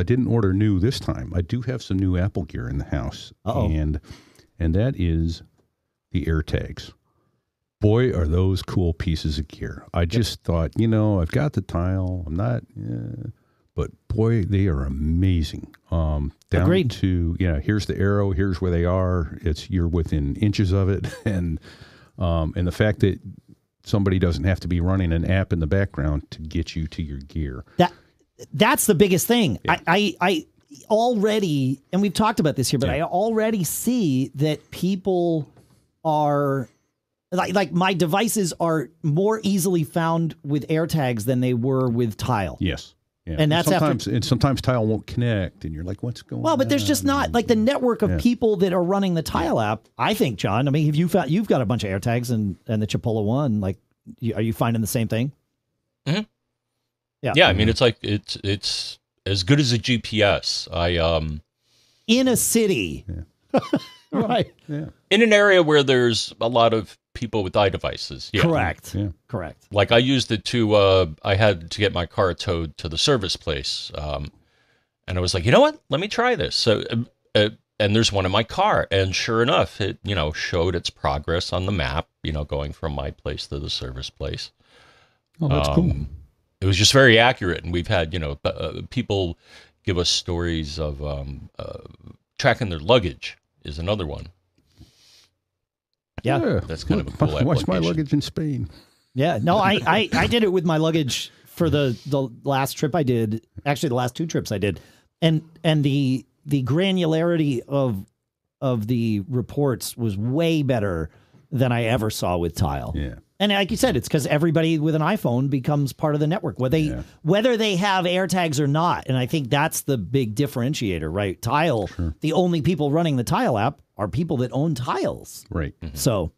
I didn't order new this time. I do have some new Apple gear in the house, Uh-oh. and and that is the AirTags. Boy, are those cool pieces of gear! I just thought, you know, I've got the tile. I'm not, eh, but boy, they are amazing. Um, down Agreed. to yeah, here's the arrow. Here's where they are. It's you're within inches of it, and um, and the fact that somebody doesn't have to be running an app in the background to get you to your gear. That that's the biggest thing. I, I I already and we've talked about this here, but I already see that people are like like my devices are more easily found with AirTags than they were with Tile. Yes. Yeah. And that's after- sometimes and sometimes tile won't connect, and you're like, "What's going?" Well, but there's just not like the network of Yeah. people that are running the Tile app. I think, John. I mean, have you found you've got a bunch of AirTags and and the Chipolo one? Like, you, are you finding the same thing? Mhm. Yeah. Yeah, I mean it's like it's it's as good as a GPS. I um In a city, right? Yeah. in an area where there's a lot of people with iDevices. Yeah. Correct. Yeah. Correct. Like I used it to uh I had to get my car towed to the service place. Um and I was like, "You know what? Let me try this." So uh, uh, and there's one in my car and sure enough, it, you know, showed its progress on the map, you know, going from my place to the service place. Oh, that's cool. It was just very accurate, and we've had you know uh, people give us stories of um, uh, tracking their luggage is another one. Yeah. That's kind of a cool Watch my luggage in Spain. Yeah, no, I, I, I did it with my luggage for the the last trip I did. Actually, the last two trips I did, and and the the granularity of of the reports was way better than I ever saw with Tile. Yeah. And like you said, it's because everybody with an iPhone becomes part of the network, whether they Yeah. whether they have AirTags or not. And I think that's the big differentiator, right? Tile, the only people running the Tile app are people that own tiles. Right. Mm-hmm. So